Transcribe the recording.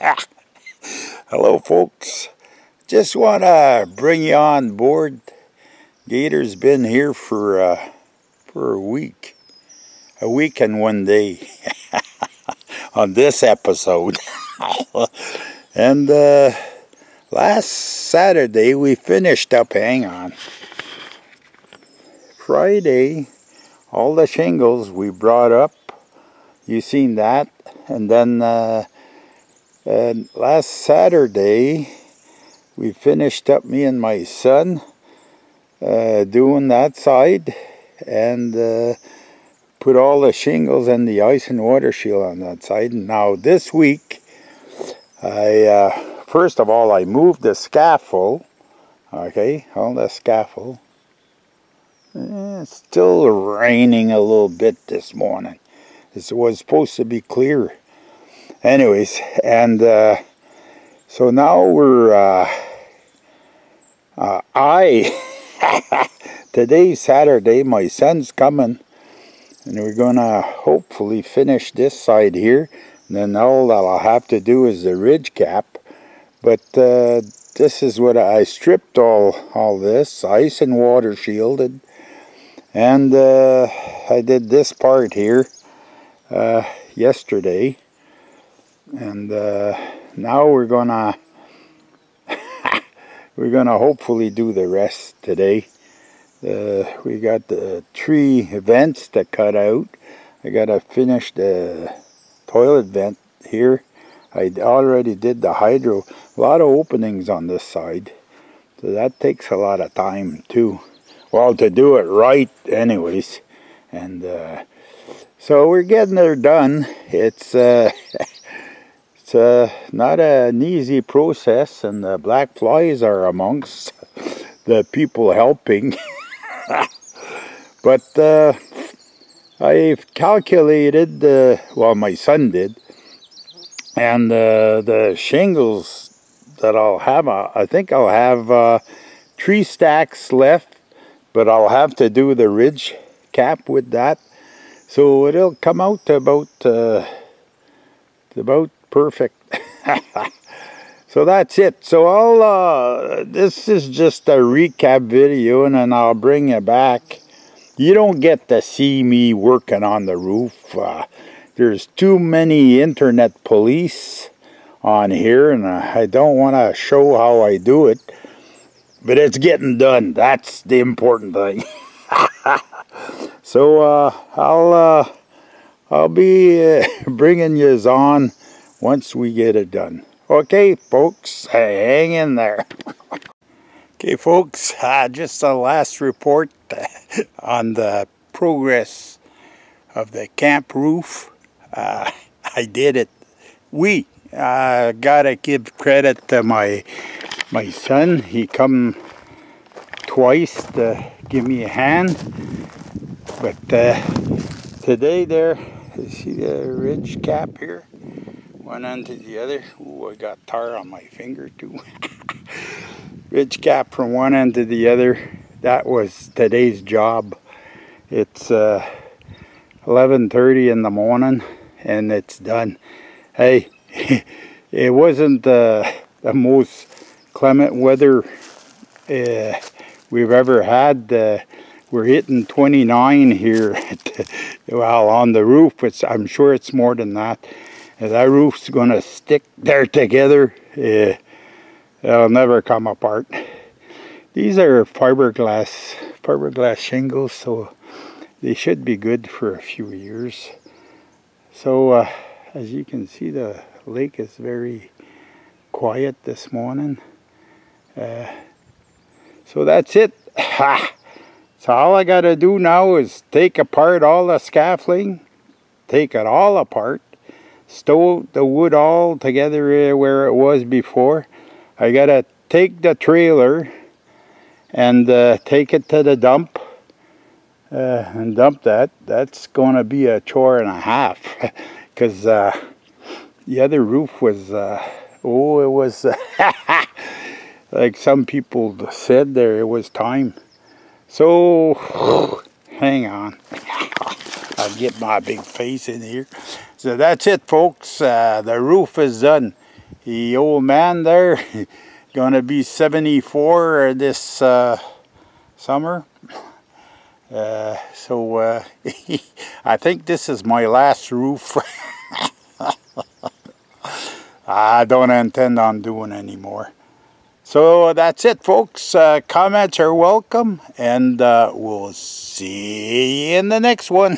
Hello, folks. Just want to bring you on board. Gator's been here for uh, for a week, a week and one day on this episode. and uh, last Saturday we finished up. Hang on. Friday, all the shingles we brought up. You seen that, and then. Uh, and last Saturday, we finished up, me and my son, uh, doing that side and uh, put all the shingles and the ice and water shield on that side. And now this week, I uh, first of all, I moved the scaffold. Okay, all the scaffold. Eh, it's still raining a little bit this morning. It was supposed to be clear anyways, and uh, so now we're, uh, uh, I, today's Saturday, my son's coming, and we're gonna hopefully finish this side here, and then all that I'll have to do is the ridge cap, but uh, this is what I stripped all, all this, ice and water shielded, and uh, I did this part here uh, yesterday, and uh, now we're gonna we're gonna hopefully do the rest today. Uh, we got the tree vents to cut out. I gotta finish the toilet vent here. I already did the hydro a lot of openings on this side. So that takes a lot of time too. Well to do it right anyways. And uh, so we're getting there done. It's uh, It's uh, not an easy process, and the black flies are amongst the people helping. but uh, I've calculated, uh, well, my son did, and uh, the shingles that I'll have, uh, I think I'll have uh, tree stacks left, but I'll have to do the ridge cap with that. So it'll come out about, uh, about perfect. so that's it. So I'll, uh, this is just a recap video and then I'll bring you back. You don't get to see me working on the roof. Uh, there's too many internet police on here and I don't want to show how I do it. But it's getting done. That's the important thing. so uh, I'll uh, I'll be uh, bringing you on once we get it done. Okay, folks, hang in there. okay, folks, uh, just a last report on the progress of the camp roof. Uh, I did it. We uh, gotta give credit to my my son. He come twice to give me a hand. But uh, today there, see the ridge cap here? One end to the other. Ooh, I got tar on my finger too. Ridge cap from one end to the other. That was today's job. It's uh, 11.30 in the morning and it's done. Hey, it wasn't uh, the most clement weather uh, we've ever had. Uh, we're hitting 29 here. well, on the roof, it's, I'm sure it's more than that that roof's to stick there together. Uh, it'll never come apart. These are fiberglass, fiberglass shingles, so they should be good for a few years. So uh, as you can see, the lake is very quiet this morning. Uh, so that's it. so all I got to do now is take apart all the scaffolding, take it all apart, stow the wood all together where it was before. I gotta take the trailer and uh, take it to the dump uh, and dump that. That's gonna be a chore and a half because uh, the other roof was, uh, oh, it was like some people said there, it was time. So, hang on. I'll get my big face in here. So that's it, folks. Uh, the roof is done. the old man there gonna be 74 this uh, summer. Uh, so uh, I think this is my last roof. I don't intend on doing anymore. So that's it folks. Uh, comments are welcome and uh, we'll see you in the next one